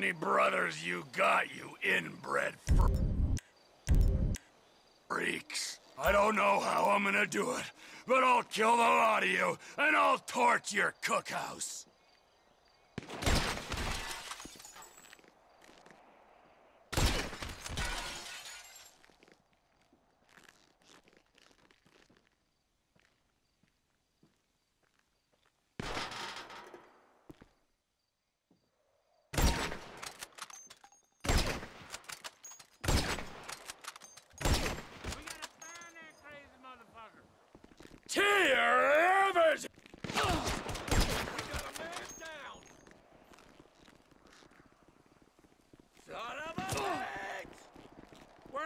many brothers you got, you inbred fr freaks. I don't know how I'm gonna do it, but I'll kill the lot of you, and I'll torch your cookhouse.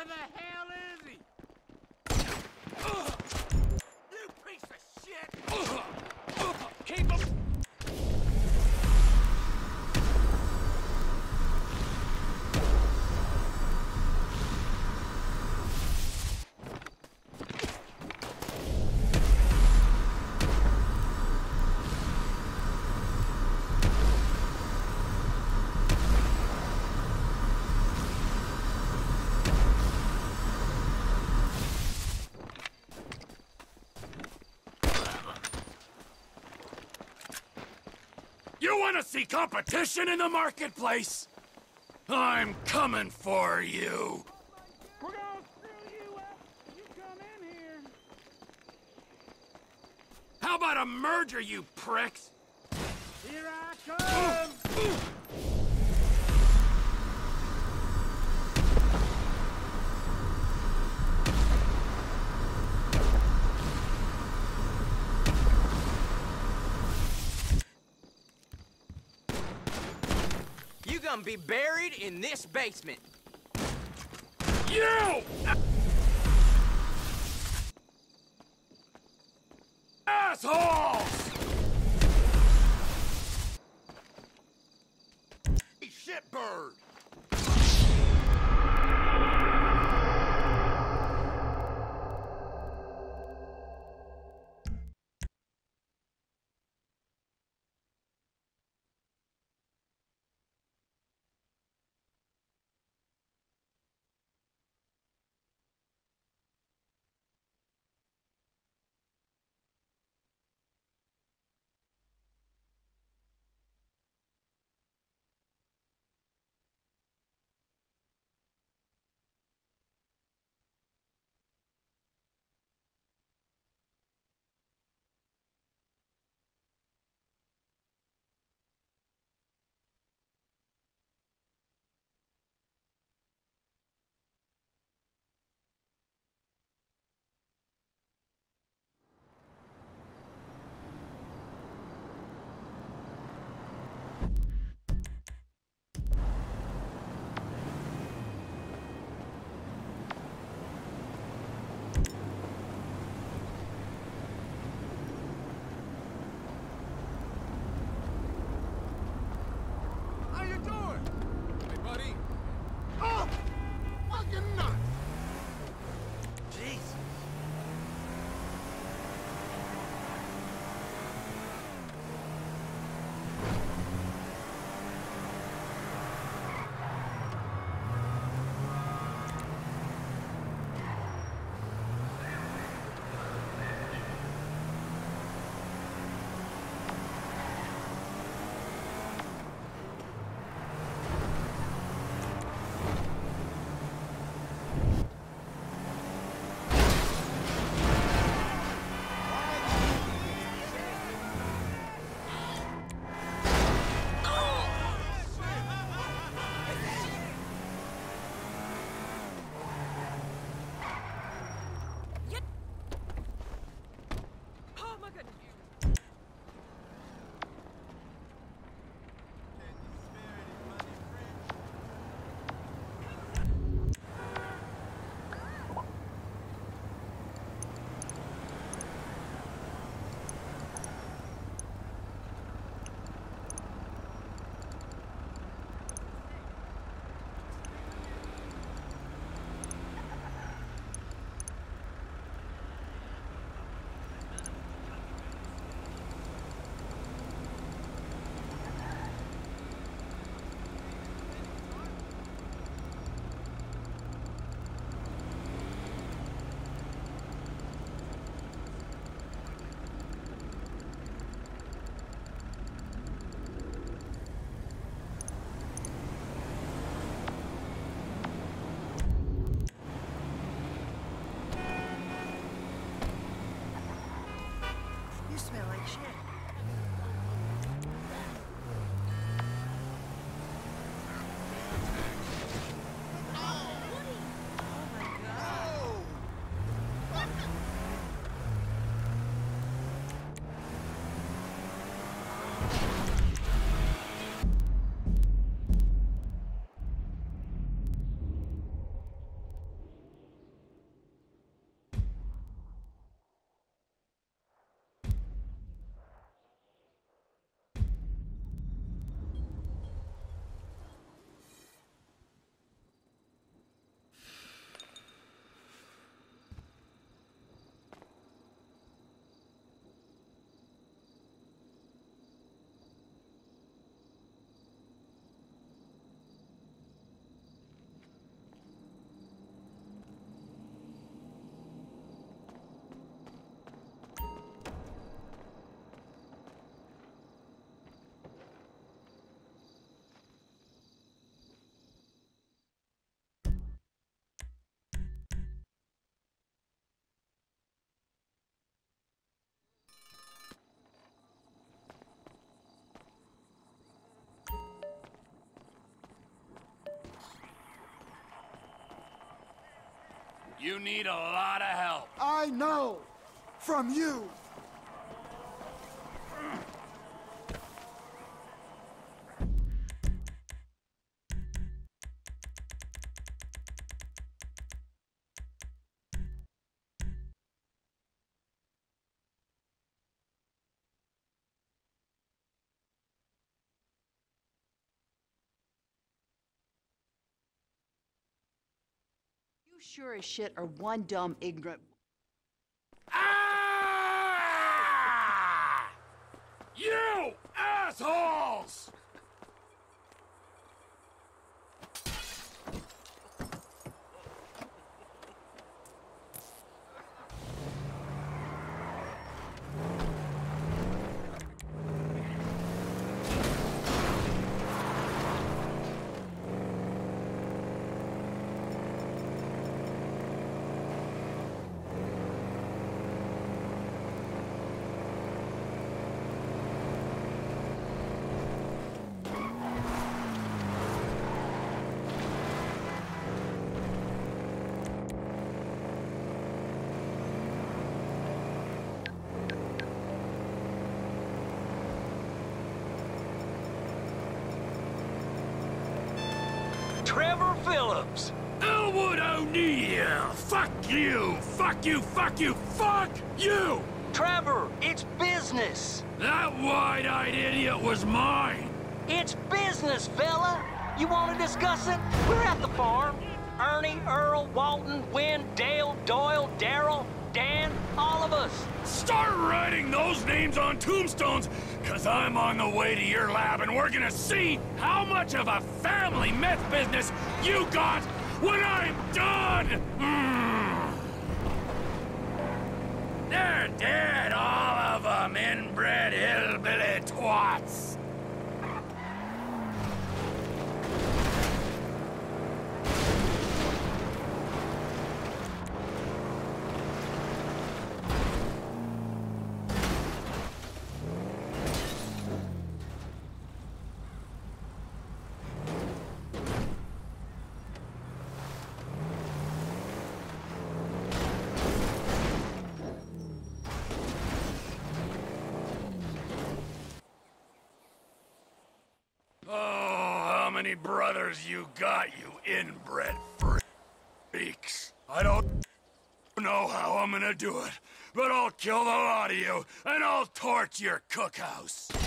The hell want to see competition in the marketplace? I'm coming for you. We're gonna screw you up if you come in here. How about a merger, you pricks? Here I come! You gonna be buried in this basement. You! You need a lot of help. I know. From you. Sure as shit are one dumb, ignorant. Ah! You assholes! Trevor Philips. Elwood Fuck you! Fuck you! Fuck you! Fuck you! Trevor, it's business. That wide-eyed idiot was mine! It's business, fella. You want to discuss it? We're at the farm. Ernie, Earl, Walton, Wynn, Dale, Doyle, Daryl, Dan, all of us. Start writing those names on tombstones, cause I'm on the way to your lab and we're gonna see how much of a family meth business you got when I'm done! They're dead, all of them, inbred many brothers you got, you inbred freaks? I don't know how I'm gonna do it, but I'll kill the lot of you, and I'll torch your cookhouse.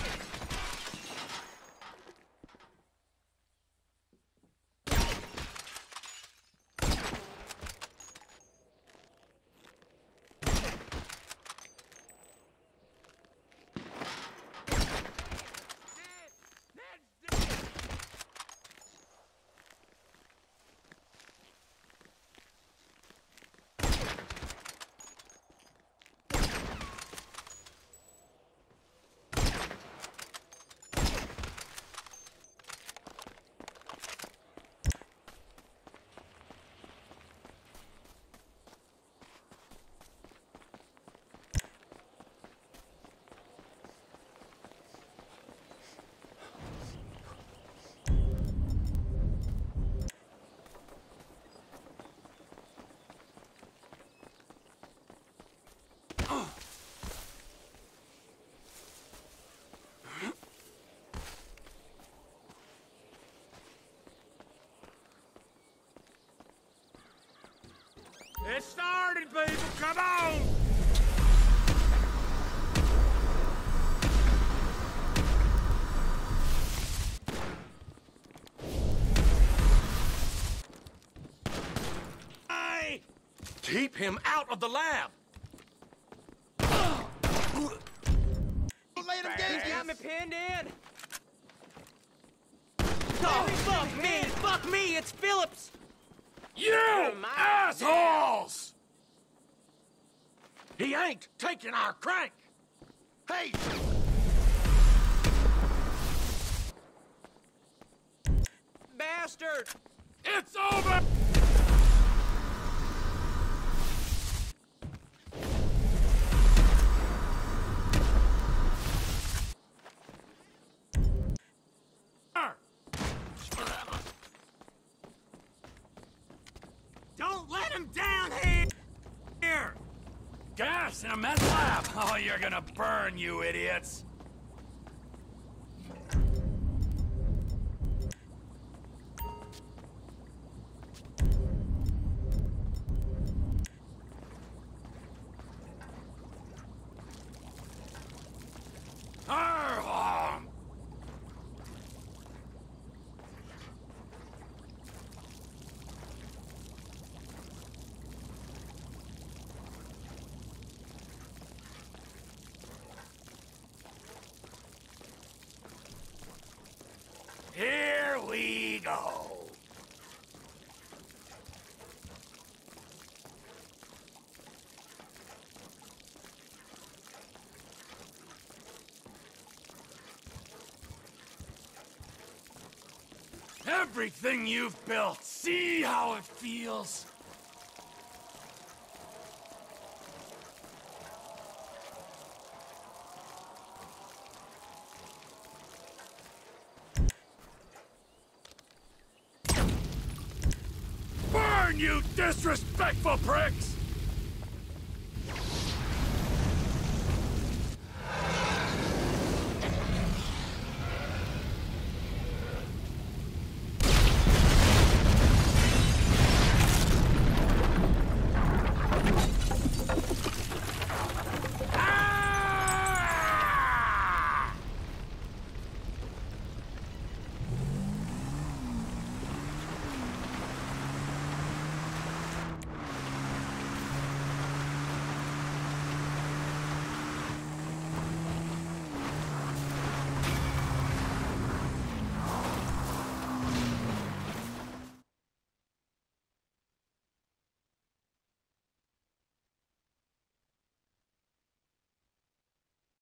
It started, people. Come on. Hey! Keep him out of the lab. He's got me pinned in. Oh, fuck me! Fuck me! It's Philips! You assholes! He ain't taking our crank. Hey, Bastard! It's over! In a meth lab! Oh, you're gonna burn, you idiots! Everything you've built, see how it feels? Burn, you disrespectful pricks!